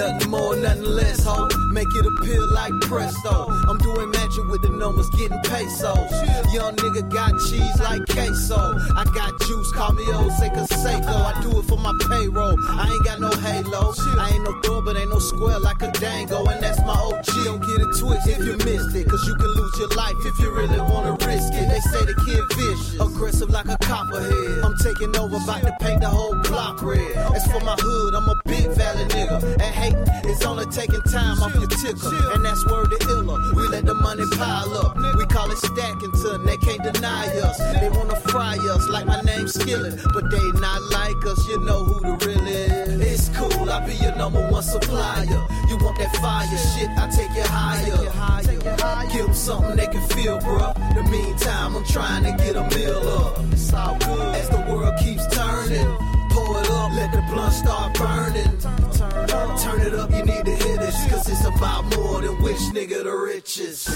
Nothing more, nothing less, ho. Make it appear like presto. I'm doing magic with the numbers, getting pesos. Young nigga got cheese like queso. I got juice, call me Jose Canseco. I do it for my payroll. I ain't got no halo. I ain't no door, but ain't no square like a dango. And that's my OG. Twisted if you missed it. Cause you can lose your life if you really wanna risk it. They say the kid vicious, aggressive like a copperhead. I'm taking over, about to paint the whole block red. As for my hood, I'm a big valley nigga. And hating is only taking time off your ticker. And that's word to iller. We let the money pile up. We call it stacking till they can't deny us. They wanna fry us like my name's Skillet. But they not like us, you know who the real is. It's cool, I'll be your number one supplier. Want that fire shit, I take it higher. Give them something they can feel, bruh. The meantime, I'm trying to get a meal up. It's all good. As the world keeps turning, pour it up, let the blunt start burning. Turn it up, you need to this, cause it's about more than which nigga the richest.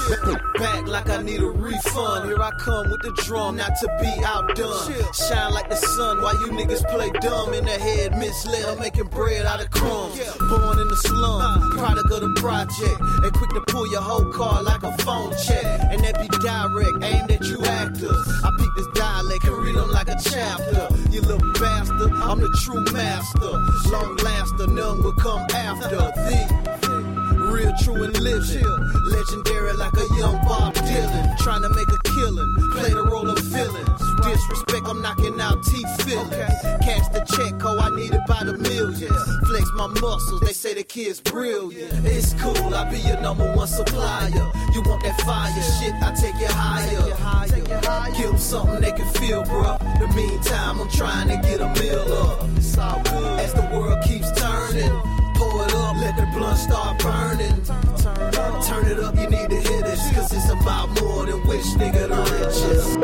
Back like I need a refund. Here I come with the drum, not to be outdone. Shine like the sun while you niggas play dumb in the head, misled. I'm making bread out of crumbs. Born in the slum, uh. product of the project. And quick to pull your whole car like a phone check. And that be direct, aimed at you actors. I peek this dialect and read them like a chapter. You little bastard, I'm the true master. Long laster, none will come after thee. Real, true, and living. Legendary like a young Bob Dylan. Trying to make a killing. Play the role of villain. Disrespect, I'm knocking out teeth feelings. Cash the check, oh, I need it by the millions. Flex my muscles, they say the kid's brilliant. It's cool, I'll be your number one supplier. You want that fire shit, I take it higher. Give them something they can feel, bruh. The meantime, I'm trying to get a meal up. It's all good. As the world keeps turning, pour it up, let the blunt more than nigga the richest.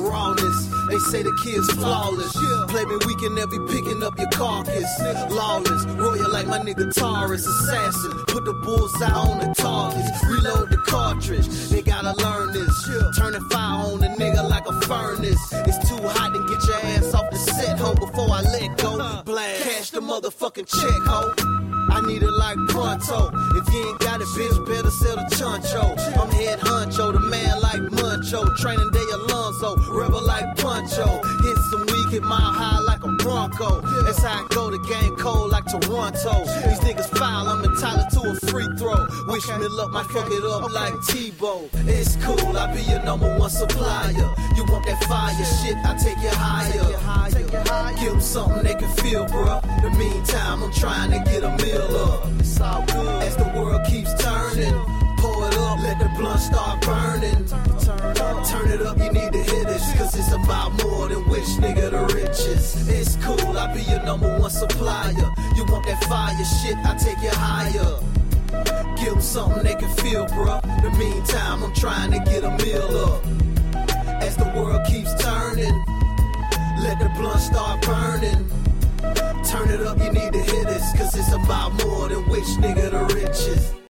Rawness, they say the kid's flawless. Play me weak and they'll be picking up your carcass. Lawless, royal like my nigga Taurus. Assassin, put the bullseye on the targets. Reload the cartridge, they gotta learn this. Turning fire on the nigga like a furnace. Motherfucking check, ho. I need it like pronto. If you ain't got it, bitch, better sell the chuncho. I'm head honcho, the man like Muncho. Training day Alonzo, rebel like Puncho. Hit some weak, hit my high like a Bronco. That's how I go, the game cold like Toronto. These niggas foul, I'm entitled to a free throw. Wish me luck, might fuck it up like Tebow. It's cool, I'll be your number one supplier. You want that fire shit, I take it higher. Give them something they can feel, bruh. Meantime, I'm trying to get a meal up. It's all good. As the world keeps turning, pour it up, let the blunt start burning. Turn it up, you need to hear this, cause it's about more than which nigga the richest. It's cool, I'll be your number one supplier. You want that fire shit, I take it higher. Give them something they can feel, bruh. The meantime, I'm trying to get a meal up. As the world keeps turning, let the blunt start burning. Nigga the richest.